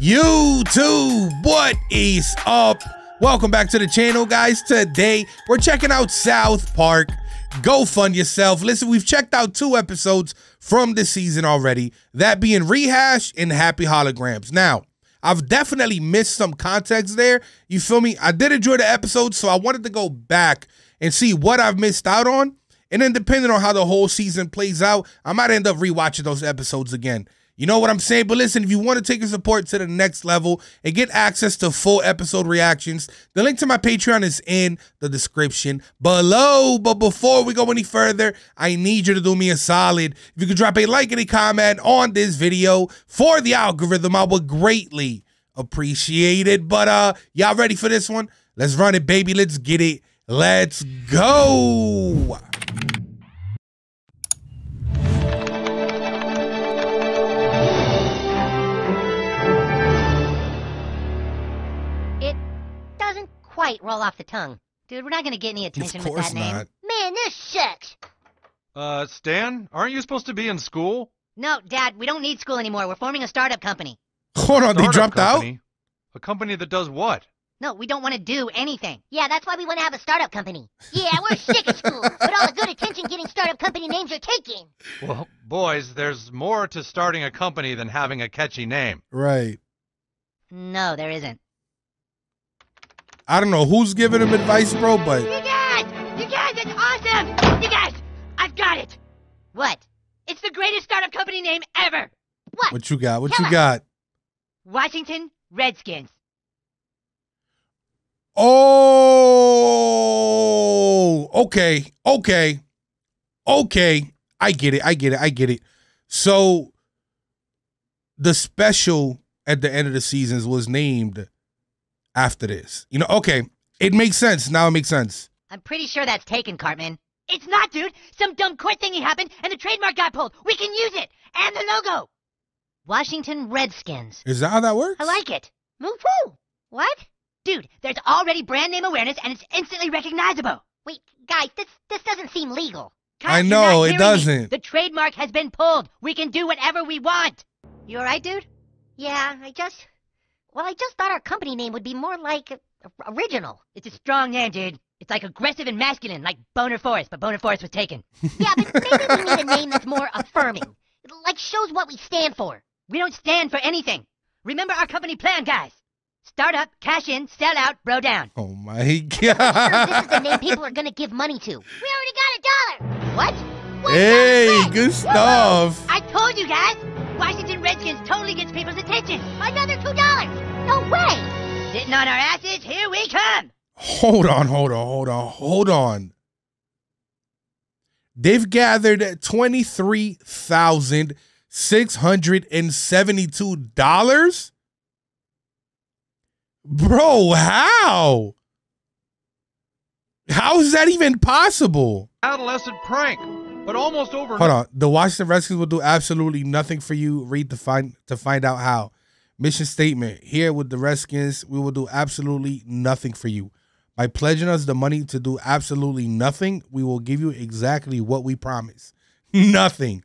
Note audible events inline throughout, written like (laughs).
YouTube, what is up? Welcome back to the channel, guys. Today, we're checking out South Park. Go fund yourself. Listen, we've checked out two episodes from the season already, that being Rehash and Happy Holograms. Now, I've definitely missed some context there. You feel me? I did enjoy the episode, so I wanted to go back and see what I've missed out on. And then, depending on how the whole season plays out, I might end up rewatching those episodes again. You know what I'm saying? But listen, if you want to take your support to the next level and get access to full episode reactions, the link to my Patreon is in the description below. But before we go any further, I need you to do me a solid. If you could drop a like and a comment on this video for the algorithm, I would greatly appreciate it. But uh, y'all ready for this one? Let's run it, baby. Let's get it. Let's go. It doesn't quite roll off the tongue. Dude, we're not gonna get any attention with that name. not. Man, this sucks. Uh, Stan, aren't you supposed to be in school? No, Dad, we don't need school anymore. We're forming a startup company. Hold on, they Startup dropped out? A company that does what? No, we don't want to do anything. Yeah, that's why we want to have a startup company. Yeah, we're sick of school, (laughs) but all the good attention getting startup company names are taking. Well, boys, there's more to starting a company than having a catchy name. Right. No, there isn't. I don't know who's giving him advice, bro, but You guys! You guys, it's awesome! You guys, I've got it! What? It's the greatest startup company name ever! What? what you got? What Tell you us. got? Washington Redskins. Oh, okay, okay, okay. I get it. I get it. I get it. So the special at the end of the seasons was named after this. You know, okay. It makes sense. Now it makes sense. I'm pretty sure that's taken, Cartman. It's not, dude! Some dumb court thingy happened and the trademark got pulled. We can use it! And the logo! Washington Redskins. Is that how that works? I like it. Moo-foo! What? Dude, there's already brand name awareness and it's instantly recognizable. Wait, guys, this this doesn't seem legal. I know, it doesn't. The trademark has been pulled. We can do whatever we want. You alright, dude? Yeah, I just... Well, I just thought our company name would be more like... uh, original. It's a strong name, dude. It's like aggressive and masculine, like Boner Forest, but Boner Forest was taken. (laughs) yeah, but maybe we need a name that's more affirming. It, like shows what we stand for. We don't stand for anything. Remember our company plan, guys. Start up, cash in, sell out, bro down. Oh my (laughs) Sure, this is the god. name people are gonna give money to. We already got a dollar. What? One hey, dollar good cent. stuff. I told you guys. Washington Redskins totally gets people's attention. Another two dollars. No way. Sitting on our asses, here we come. Hold on, hold on, hold on, hold on. They've gathered twenty-three thousand six hundred and seventy-two dollars. Bro, how? How is that even possible? Adolescent prank, but almost over. Hold on. The Washington Redskins will do absolutely nothing for you. Read to find to find out how. Mission statement. Here with the Redskins, we will do absolutely nothing for you. By pledging us the money to do absolutely nothing, we will give you exactly what we promise. (laughs) nothing.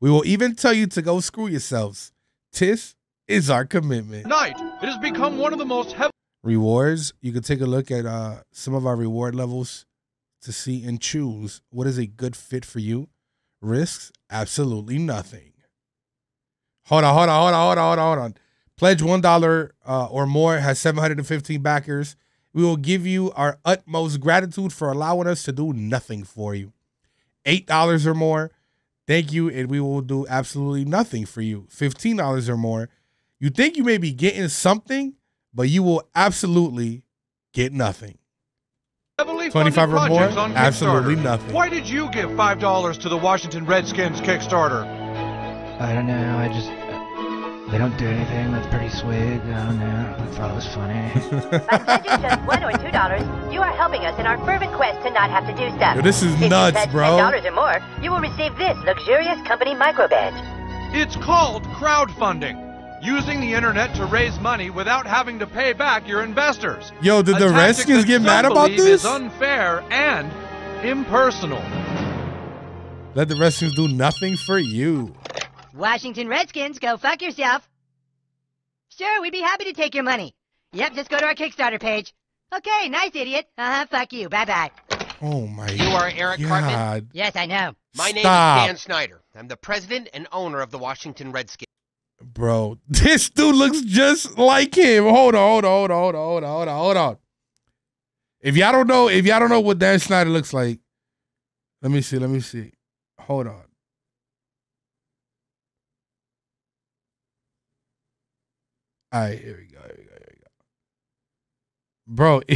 We will even tell you to go screw yourselves. This is our commitment. night. It has become one of the most heavy. Rewards. You can take a look at uh, some of our reward levels to see and choose what is a good fit for you. Risks absolutely nothing. Hold on, hold on, hold on, hold on, hold on, hold on. Pledge one dollar uh, or more has 715 backers. We will give you our utmost gratitude for allowing us to do nothing for you. Eight dollars or more, thank you, and we will do absolutely nothing for you. Fifteen dollars or more, you think you may be getting something, but you will absolutely get nothing. Heavily 25 or funded more? projects on Absolutely nothing. Why did you give five dollars to the Washington Redskins Kickstarter? I don't know. I just. They don't do anything. That's pretty swig. I don't know. I thought it was funny. (laughs) By pledging just one or two dollars, you are helping us in our fervent quest to not have to do stuff. Yo, this is if you nuts, pledge bro. Ten dollars or more, you will receive this luxurious company micro badge. It's called crowdfunding. Using the internet to raise money without having to pay back your investors. Yo, did the Redskins get mad about believe this? Is unfair and impersonal. Let the Redskins do nothing for you. Washington Redskins, go fuck yourself. Sure, we'd be happy to take your money. Yep, just go to our Kickstarter page. Okay, nice idiot. Uh-huh, fuck you. Bye-bye. Oh my You are Eric Cartman? Yes, I know. My name is Dan Snyder. I'm the president and owner of the Washington Redskins. Bro, (laughs) this dude looks just like him. Hold on, hold on, hold on, hold on, hold on, hold on, hold on. If y'all don't know, if y'all don't know what Dan Snyder looks like, let me see, let me see. Hold on. All right, here we go, here we go, here we go. Bro, (laughs)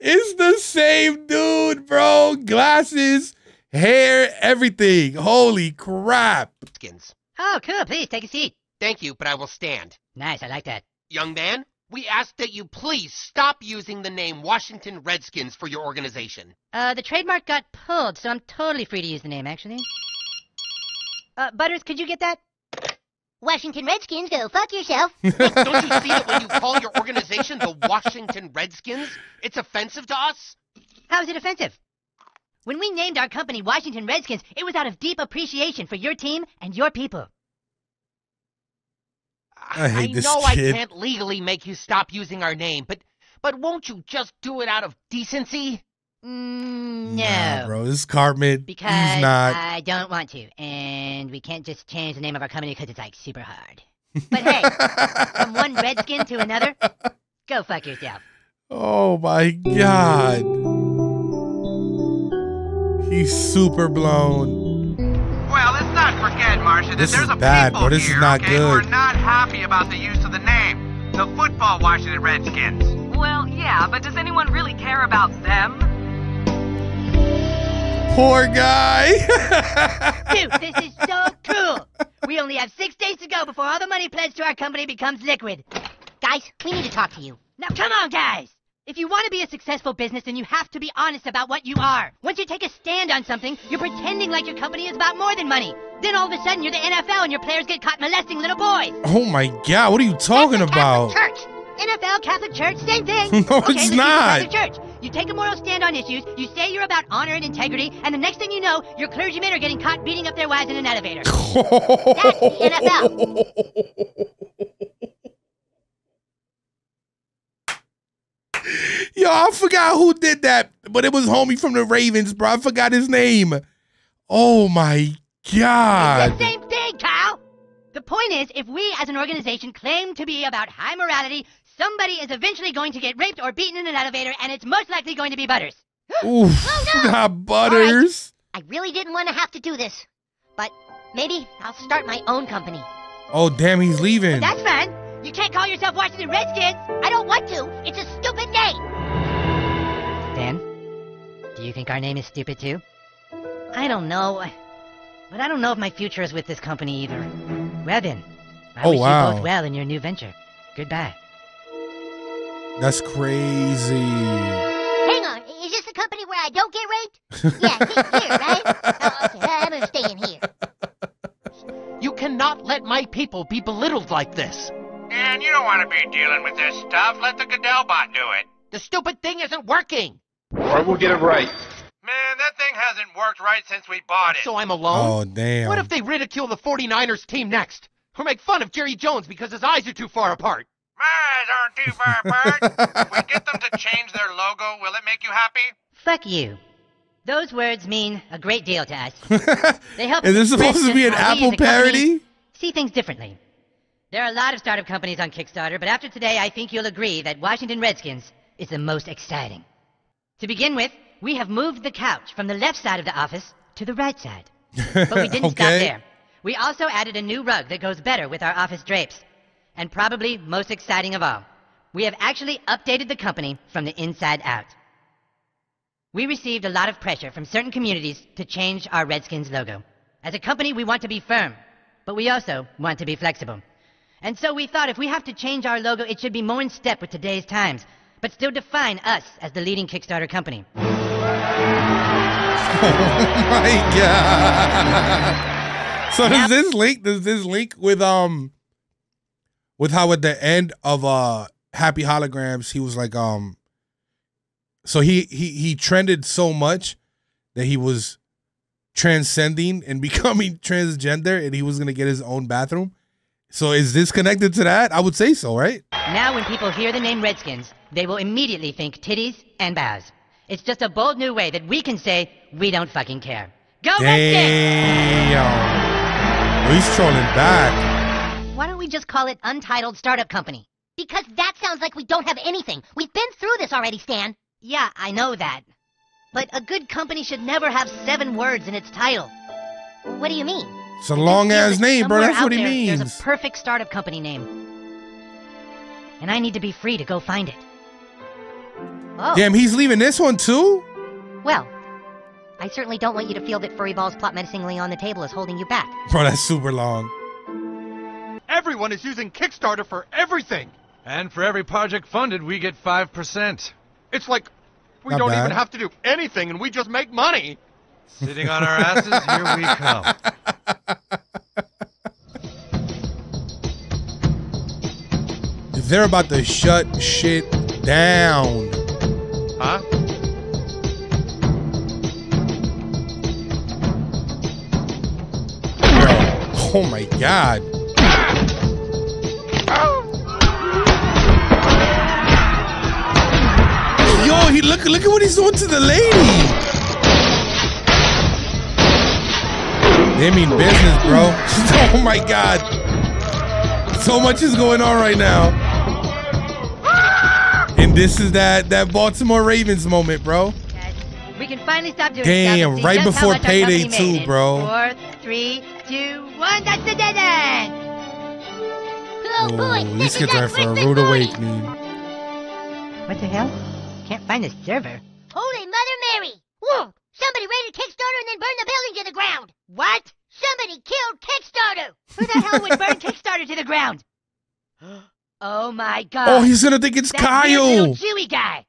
it's the same dude, bro. Glasses, hair, everything. Holy crap. Redskins. Oh, cool. Please, take a seat. Thank you, but I will stand. Nice, I like that. Young man, we ask that you please stop using the name Washington Redskins for your organization. Uh, the trademark got pulled, so I'm totally free to use the name, actually. Uh, Butters, could you get that? Washington Redskins, go fuck yourself. Look, (laughs) don't you see that when you call your organization the Washington Redskins, it's offensive to us? How is it offensive? When we named our company Washington Redskins, it was out of deep appreciation for your team and your people. I hate this know kid. I can't legally make you stop using our name, but but won't you just do it out of decency? Mm, no. Nah, bro, this is Cartman. Because He's not. I don't want to, and we can't just change the name of our company because it's like super hard. (laughs) But hey, from one redskin to another, go fuck yourself. oh my god. He's super blown. Well, let's not forget, Marcia, that This there's is a bad, people bro. This is here, not okay, who are not happy about the use of the name, the football Washington Redskins. Well, yeah, but does anyone really care about them? Poor guy. Dude, (laughs) this is so cool. We only have six days to go before all the money pledged to our company becomes liquid. Guys, we need to talk to you. Now, come on, guys. If you want to be a successful business, then you have to be honest about what you are. Once you take a stand on something, you're pretending like your company is about more than money. Then all of a sudden, you're the NFL and your players get caught molesting little boys. oh my god, what are you talking That's about? Catholic Church. NFL, Catholic Church, same thing. (laughs) No, okay, it's not. Catholic Church. You take a moral stand on issues, you say you're about honor and integrity, and the next thing you know, your clergymen are getting caught beating up their wives in an elevator. (laughs) That's the (laughs) Yo, I forgot who did that, but it was homie from the Ravens, bro. I forgot his name. Oh my god. It's the same thing, Kyle. The point is, if we as an organization claim to be about high morality, somebody is eventually going to get raped or beaten in an elevator, and it's most likely going to be Butters. (gasps) Oof, Oh, (laughs) no. not butters. I really didn't want to have to do this, but maybe I'll start my own company. Oh damn, he's leaving. That's fine. You can't call yourself Washington Redskins. I don't want to. It's a stupid name. Dan, do you think our name is stupid too? I don't know. But I don't know if my future is with this company either. Well then, I Oh, wish wow. you both well in your new venture. Goodbye. That's crazy. Hang on, is this the company where I don't get raped? yeah, he- here, right? Oh, okay, I'm gonna stay in here. You cannot let my people be belittled like this. Dan, you don't want to be dealing with this stuff. Let the Goodell bot do it. The stupid thing isn't working. Or we'll get it right. Man, that thing hasn't worked right since we bought it. So I'm alone? Oh damn. What if they ridicule the 49ers team next? Or make fun of Jerry Jones because his eyes are too far apart? My eyes aren't too far apart. If (laughs) we get them to change their logo. Will it make you happy? Fuck you. Those words mean a great deal to us. (laughs) They help Is this us supposed to be an how we as Apple parody? See things differently. There are a lot of startup companies on Kickstarter, but after today, I think you'll agree that Washington Redskins is the most exciting. To begin with, we have moved the couch from the left side of the office to the right side. (laughs) But we didn't stop there. We also added a new rug that goes better with our office drapes. And probably most exciting of all, we have actually updated the company from the inside out. We received a lot of pressure from certain communities to change our Redskins logo. As a company, we want to be firm, but we also want to be flexible. And so we thought if we have to change our logo, it should be more in step with today's times, but still define us as the leading Kickstarter company. (laughs) Oh my god. So does this link does this link with um with how at the end of uh Happy Holograms he was like um so he he he trended so much that he was transcending and (laughs) becoming transgender and he was gonna get his own bathroom. So is this connected to that? I would say so, right? Now, when people hear the name Redskins, they will immediately think titties and bows. It's just a bold new way that we can say we don't fucking care. Go Redskins! Damn. He's trolling back. Why don't we just call it Untitled Startup Company? Because that sounds like we don't have anything. We've been through this already, Stan. Yeah, I know that. But a good company should never have seven words in its title. What do you mean? It's a long ass name, bro. That's what he there, means. There's a perfect startup company name. And I need to be free to go find it. Oh, Damn, he's leaving this one too? well. I certainly don't want you to feel that Furry Ball's plot menacingly on the table is holding you back. Bro, that's super long. Everyone is using Kickstarter for everything. And for every project funded, we get 5%. It's like we Not don't bad. even have to do anything and we just make money. Sitting on our asses, here we come. (laughs) They're about to shut shit down. Huh? Oh my god. Yo, he look look at what he's doing to the lady. They mean business, bro. (laughs) Oh my god. So much is going on right now. And this is that that Baltimore Ravens moment, bro. We can finally stop doing Damn, stuff right just before payday company two, bro. Four, three, two, one. That's the dead end. Oh, boy, Ooh, this these is kids are for a great big rude awakening. What the hell? Can't find the server. Holy Mother Mary! Whoa! Somebody raided Kickstarter and then burned the building to the ground! What? Somebody killed Kickstarter! Who the hell would burn Kickstarter to the ground? (gasps) Oh my god. Oh, he's gonna think it's that weird little Kyle. Jewy guy.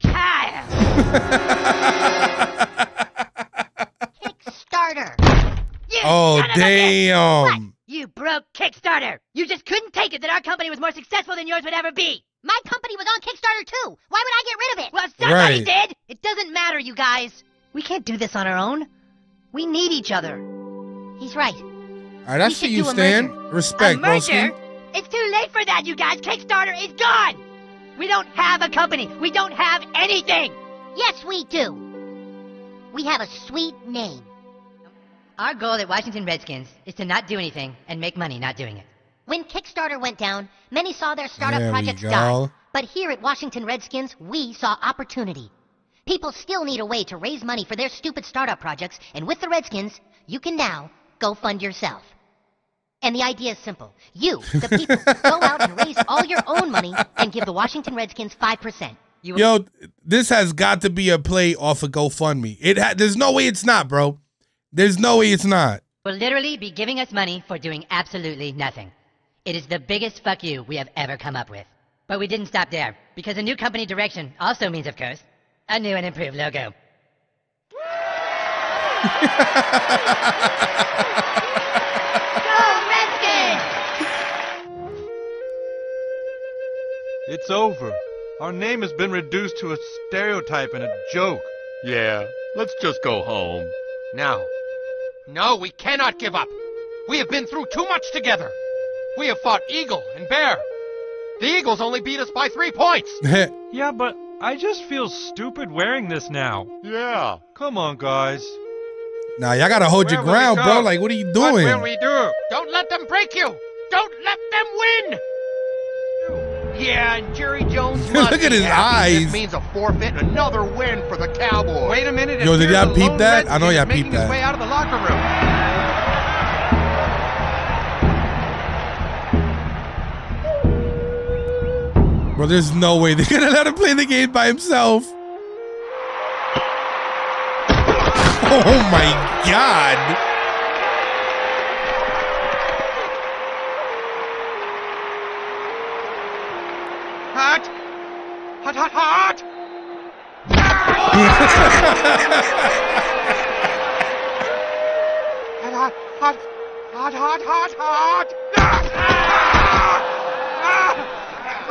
Kyle. (laughs) Kickstarter! You Oh damn. You broke Kickstarter. You just couldn't take it that our company was more successful than yours would ever be. My company was on Kickstarter too! Why would I get rid of it? Well, somebody Right. did. It doesn't matter, you guys. We can't do this on our own. We need each other. He's right. All right, I We see you, do Stan. merger. Respect, a merger? broski. It's too late for that, you guys. Kickstarter is gone. We don't have a company. We don't have anything. Yes, we do. We have a sweet name. Our goal at Washington Redskins is to not do anything and make money not doing it. When Kickstarter went down, many saw their startup There projects die. But here at Washington Redskins, we saw opportunity. People still need a way to raise money for their stupid startup projects, and with the Redskins, you can now go fund yourself. And the idea is simple. You, the (laughs) people, go out and raise all your own money and give the Washington Redskins 5%. You Yo, this has got to be a play off of GoFundMe. It ha- there's no way it's not, bro. There's no way it's not. will literally be giving us money for doing absolutely nothing. It is the biggest fuck you we have ever come up with. But we didn't stop there, because a new company direction also means, of course, a new and improved logo. Go Redskins! It's over. Our name has been reduced to a stereotype and a joke. Yeah, let's just go home. No. No, we cannot give up. We have been through too much together. We have fought Eagle and Bear. The Eagles only beat us by three points. (laughs) Yeah, but I just feel stupid wearing this now. Yeah. Come on, guys. now y'all gotta hold your Where will we ground, bro. Like, what are you doing? What doing? will we do? Don't let them break you. Don't let them win. Yeah, and Jerry Jones (laughs) must Look at his happy. eyes. This means a forfeit, another win for the Cowboys. Wait a minute. Yo, did y'all peep that? I know y'all making peeped that. way out of the locker room. Bro, there's no way they're gonna let him play the game by himself. (laughs) Oh my god. Hot, hot, hot, hot. (laughs) hot, hot, hot, hot, hot, hot,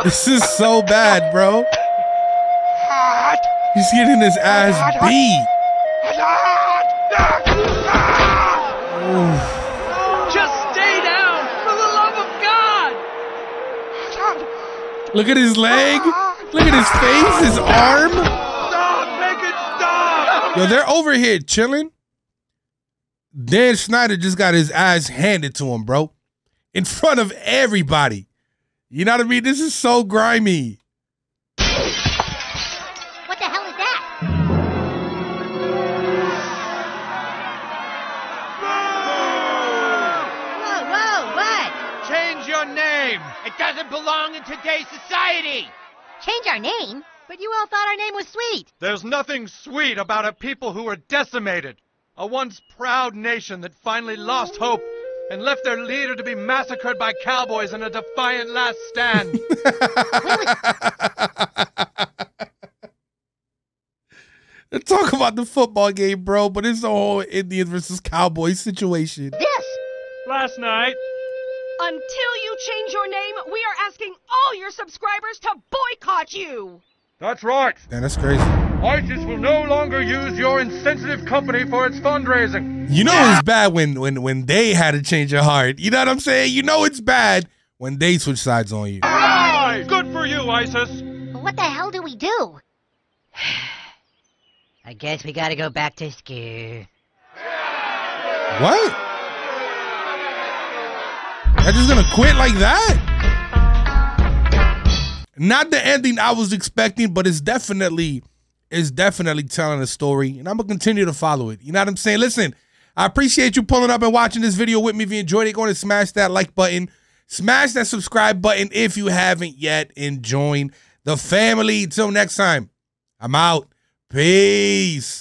This is so bad, bro. He's getting his ass beat. Just stay down, for the love of God. Look at his leg. Look at his face, his arm. Yo, they're over here chilling. Dan Schneider just got his ass handed to him, bro. In front of everybody. You know what I mean? This is so grimy. What the hell is that? Whoa, whoa, what? Change your name! It doesn't belong in today's society. Change our name? But you all thought our name was sweet. There's nothing sweet about a people who were decimated. A once proud nation that finally lost hope and left their leader to be massacred by cowboys in a defiant last stand. (laughs) Talk about the football game, bro, but it's the whole Indian versus cowboy situation. Yes! last night. Until you change your name, we are asking all your subscribers to boycott you. That's right. Man, that's crazy. ISIS will no longer use your insensitive company for its fundraising. You know it's bad when when when they had to change your heart. You know what I'm saying? You know it's bad when they switch sides on you. Right. Good for you, ISIS. What the hell do we do? (sighs) I guess we gotta go back to school. What? They're just gonna quit like that? Not the ending I was expecting, but it's definitely it's definitely telling a story, and I'm gonna continue to follow it. You know what I'm saying? Listen, I appreciate you pulling up and watching this video with me. If you enjoyed it, go and smash that like button, smash that subscribe button if you haven't yet, and join the family. Till next time, I'm out. Peace.